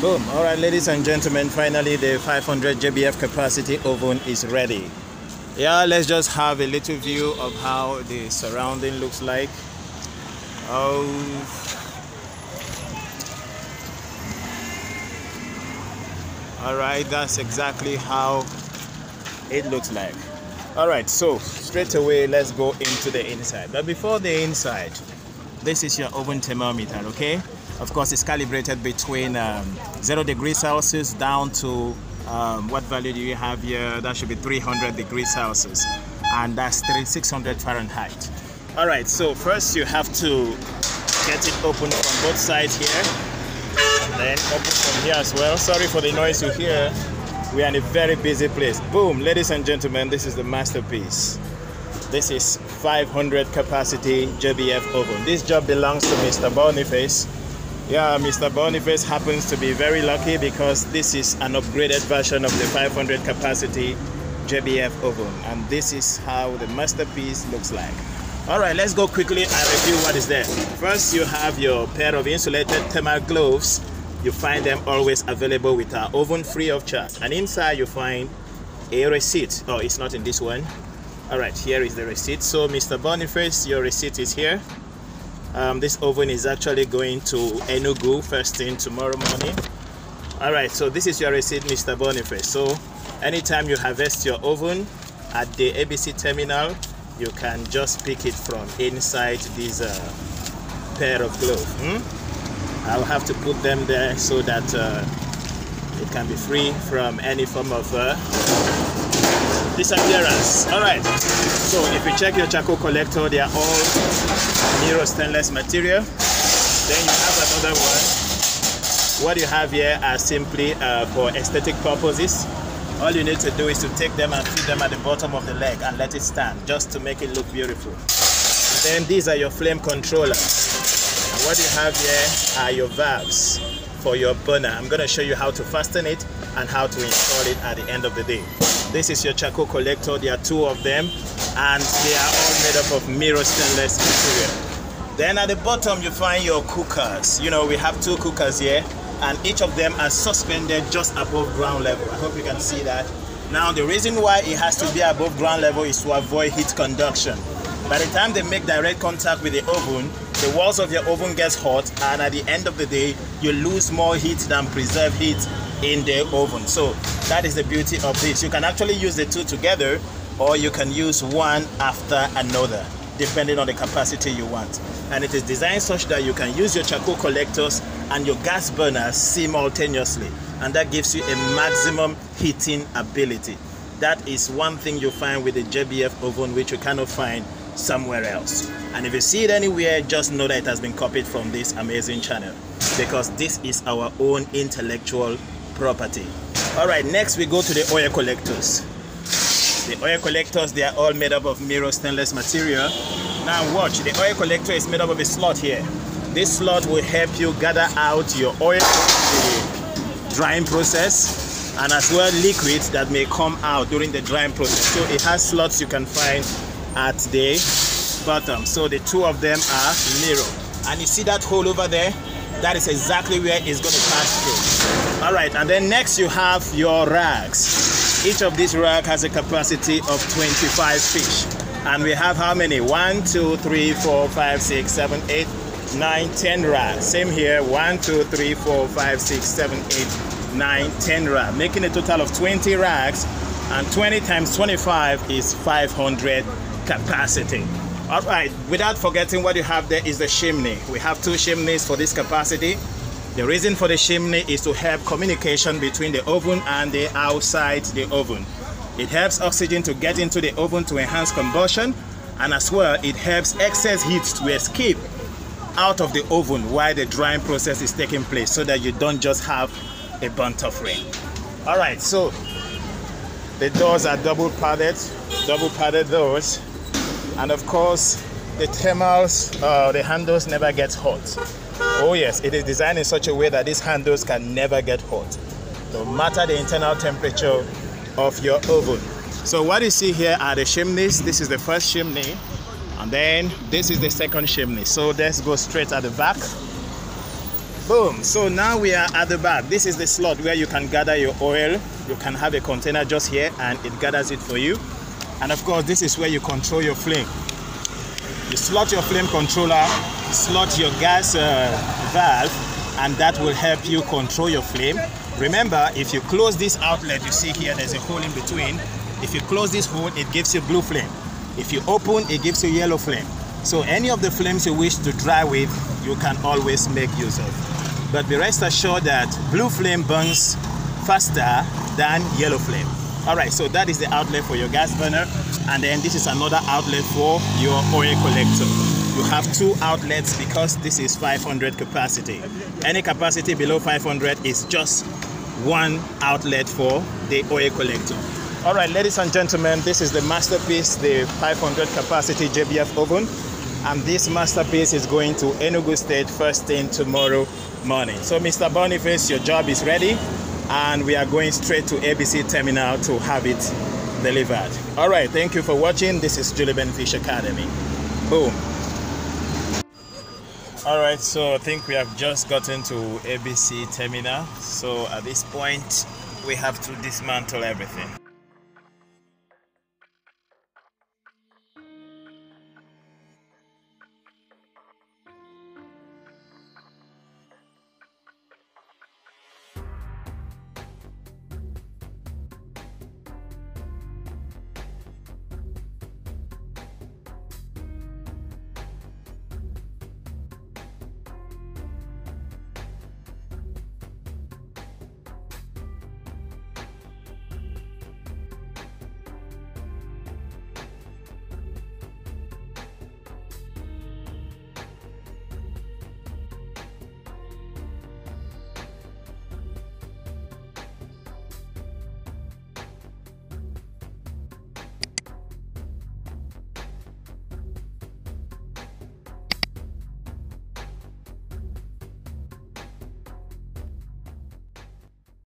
Boom. All right, ladies and gentlemen, finally the 500 JBF capacity oven is ready. Yeah, let's just have a little view of how the surrounding looks like. Oh. All right, that's exactly how it looks like. All right, so straight away, let's go into the inside. But before the inside, this is your oven thermometer, okay? Of course, it's calibrated between um, 0 degrees Celsius down to um, what value do you have here? That should be 300 degrees Celsius, and that's 3600 Fahrenheit. All right, so first you have to get it open from both sides here, and then open from here as well. Sorry for the noise you hear. We are in a very busy place. Boom, ladies and gentlemen, this is the masterpiece. This is 500 capacity JBF oven. This job belongs to Mr. Boniface yeah, Mr. Boniface happens to be very lucky because this is an upgraded version of the 500 capacity JBF oven and this is how the masterpiece looks like. Alright, let's go quickly and review what is there. First, you have your pair of insulated thermal gloves. You find them always available with our oven free of charge. And inside you find a receipt. Oh, it's not in this one. Alright, here is the receipt. So, Mr. Boniface, your receipt is here. Um, this oven is actually going to Enugu first thing tomorrow morning. All right, so this is your receipt, Mr. Boniface. So anytime you harvest your oven at the ABC terminal, you can just pick it from inside this uh, pair of gloves. Hmm? I'll have to put them there so that uh, it can be free from any form of uh, disappearance. All right, so if you check your charcoal collector, they are all mirror stainless material. Then you have another one. What you have here are simply uh, for aesthetic purposes. All you need to do is to take them and feed them at the bottom of the leg and let it stand just to make it look beautiful. Then these are your flame controllers. And what you have here are your valves for your burner. I'm going to show you how to fasten it and how to install it at the end of the day. This is your charcoal collector. There are two of them and they are all made up of mirror stainless material. Then at the bottom you find your cookers. You know, we have two cookers here and each of them are suspended just above ground level. I hope you can see that. Now the reason why it has to be above ground level is to avoid heat conduction. By the time they make direct contact with the oven, the walls of your oven gets hot and at the end of the day, you lose more heat than preserve heat in the oven. So that is the beauty of this. You can actually use the two together or you can use one after another depending on the capacity you want. And it is designed such that you can use your charcoal collectors and your gas burners simultaneously. And that gives you a maximum heating ability. That is one thing you find with the JBF oven which you cannot find somewhere else. And if you see it anywhere, just know that it has been copied from this amazing channel because this is our own intellectual property. All right, next we go to the oil collectors. The oil collectors, they are all made up of mirror stainless material. Now watch, the oil collector is made up of a slot here. This slot will help you gather out your oil the drying process and as well liquids that may come out during the drying process. So it has slots you can find at the bottom. So the two of them are mirror. And you see that hole over there? That is exactly where it's going to pass through. All right, and then next you have your racks. Each of these racks has a capacity of 25 fish. And we have how many? 1, 2, 3, 4, 5, 6, 7, 8, 9, 10 racks. Same here. 1, 2, 3, 4, 5, 6, 7, 8, 9, 10 racks. Making a total of 20 racks. And 20 times 25 is 500 capacity. All right, without forgetting what you have there is the chimney. We have two chimneys for this capacity. The reason for the chimney is to help communication between the oven and the outside the oven. It helps oxygen to get into the oven to enhance combustion and as well it helps excess heat to escape out of the oven while the drying process is taking place so that you don't just have a burnt off ring. All right, so the doors are double padded, double padded doors. And of course, the thermals, uh, the handles never get hot. Oh yes, it is designed in such a way that these handles can never get hot, no matter the internal temperature of your oven. So what you see here are the chimneys. This is the first chimney, and then this is the second chimney. So let's go straight at the back. Boom. So now we are at the back. This is the slot where you can gather your oil. You can have a container just here and it gathers it for you. And of course, this is where you control your flame. You slot your flame controller, slot your gas uh, valve, and that will help you control your flame. Remember, if you close this outlet, you see here there's a hole in between. If you close this hole, it gives you blue flame. If you open, it gives you yellow flame. So any of the flames you wish to dry with, you can always make use of. But be rest assured that blue flame burns faster than yellow flame. All right, so that is the outlet for your gas burner. And then this is another outlet for your oil collector. You have two outlets because this is 500 capacity. Any capacity below 500 is just one outlet for the oil collector. All right, ladies and gentlemen, this is the masterpiece, the 500 capacity JBF oven. And this masterpiece is going to Enugu State first thing tomorrow morning. So Mr. Boniface, your job is ready and we are going straight to ABC Terminal to have it delivered. All right, thank you for watching. This is Juliben Fish Academy. Boom. All right, so I think we have just gotten to ABC Terminal. So at this point, we have to dismantle everything.